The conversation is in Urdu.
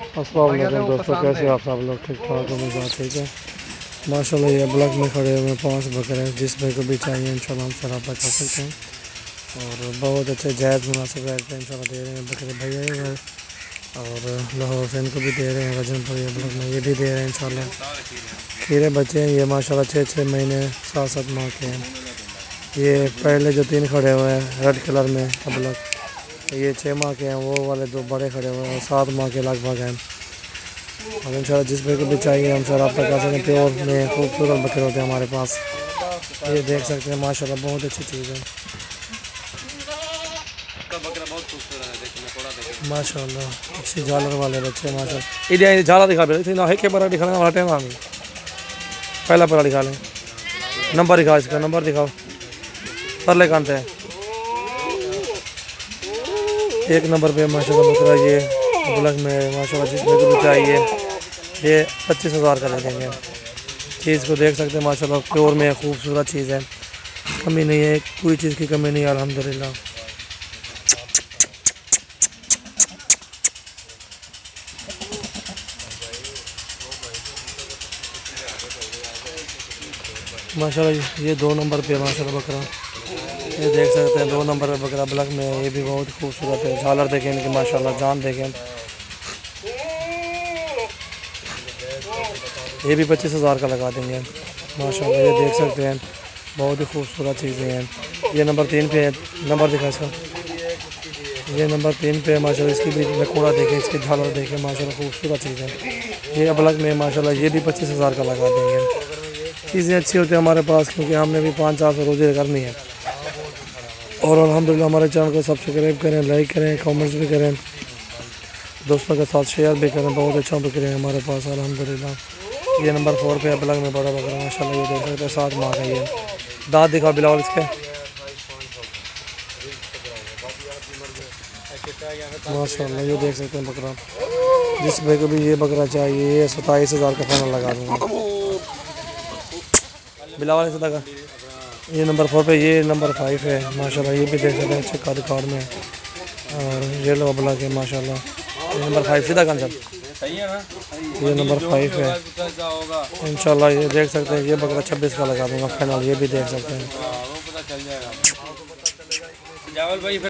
السلام علیکم دوستوں کیسے آپ سب لوگ ٹھیک ٹھاک امید ٹھیک ہے۔ ماشاء اللہ یہ بلک میں کھڑے ہوئے پانچ بکرے ہیں۔ جس بھائی کو بھی چاہیے ان شاء اللہ ہم سے رابطہ کر سکتے ہیں۔ اور بہت اچھے جائز مناسب ریٹ پہ ان شاء اللہ دے رہے ہیں۔ بکرے بھائی آئے ہوئے اور لاہور حسین کو بھی دے رہے ہیں وزن پر یہ بلک میں یہ بھی دے رہے ہیں ان شاء اللہ کھیرے بچے ہیں یہ ماشاء اللہ چھ چھ مہینے سات سات ماہ کے ہیں۔ یہ پہلے جو تین کھڑے ہوئے ہیں ریڈ کلر میں ابلک یہ چھ ماہ کے ہیں، وہ والے دو بڑے کھڑے ہوئے ہیں، سات ماہ کے لگ بھگ ہیں۔ اور ان شاء اللہ جس بھائی بھی چاہیے ہم سر آپ تک آ سکیں پیور میں خوبصورت بکرے ہوتے ہیں ہمارے پاس۔ یہ دیکھ سکتے ہیں ماشاء اللہ بہت اچھی چیز ہے۔ ماشاء اللہ اچھی جالر والے بچے ماشاء اللہ یہ جالا دکھا دے نہ ہے کہ بڑا دکھانا والا ٹائم آگے پہلا پہلا دکھا لیں۔ نمبر دکھاؤ اس کا، نمبر دکھاؤ۔ پرلے کانتے ہیں۔ ایک نمبر پہ ماشاء اللہ بکرا یہ بلک میں ماشاء اللہ جس میں کو چاہیے، یہ پچیس ہزار کا لے دیں گے۔ چیز کو دیکھ سکتے ہیں ماشاء اللہ پیور میں خوبصورت چیز ہے۔ کمی نہیں ہے، کوئی چیز کی کمی نہیں ہے الحمدللہ۔ ماشاء اللہ یہ دو نمبر پہ ماشاء اللہ بکرا۔ یہ دیکھ سکتے ہیں، دو نمبر بکرا بلک میں یہ بھی بہت خوبصورت ہے۔ جھالر دیکھیں ان کی ماشاء اللہ جان دیکھیں۔ یہ بھی پچیس ہزار کا لگا دیں گے۔ ماشاء اللہ یہ دیکھ سکتے ہیں، بہت ہی خوبصورت چیزیں ہیں۔ یہ نمبر تین پہ ہے، نمبر دکھا اس کا۔ یہ نمبر تین پہ ہے ماشاء اللہ اس کی بھی نکوڑا دیکھیں، اس کی جھالر دیکھیں ماشاء اللہ خوبصورت چیز ہے یہ ابلک میں ماشاء اللہ یہ بھی پچیس ہزار کا لگا دیں گے۔ چیزیں اچھی ہوتی ہیں ہمارے پاس کیونکہ ہم نے بھی پانچ چار سو روزے کرنی ہے۔ اور الحمدللہ ہمارے چینل کو سبسکرائب کریں، لائک کریں کامنٹس بھی کریں۔ دوستوں کے ساتھ شیئر بھی کریں، بہت اچھا بکرے ہیں ہمارے پاس، الحمدللہ۔ یہ نمبر فور پہ بلگ میں بڑا بکرا ماشاء اللہ یہ دیکھ سکتے ہیں سات ماہ کا یہ دانت بلاول اس کے۔ ماشاء اللہ یہ دیکھ سکتے ہیں بکرا جس بھائی کو بھی یہ بکرا چاہیے، یہ ستائیس ہزار کا فائنل لگا دوں گا۔ بلاول سے کا یہ نمبر فور پہ، یہ نمبر فائیو ہے، ماشاءاللہ، یہ بھی دیکھ سکتے ہیں، اچھے کارڈ کارڈ میں۔ اور یہ لو ابلا کے ماشاء اللہ یہ نمبر فائیو، سیدھا کان سب یہ نمبر فائیو ہے۔ انشاءاللہ، یہ دیکھ سکتے ہیں، یہ بکرا چھبیس کا لگا دوں گا، فائنل، یہ بھی دیکھ سکتے ہیں۔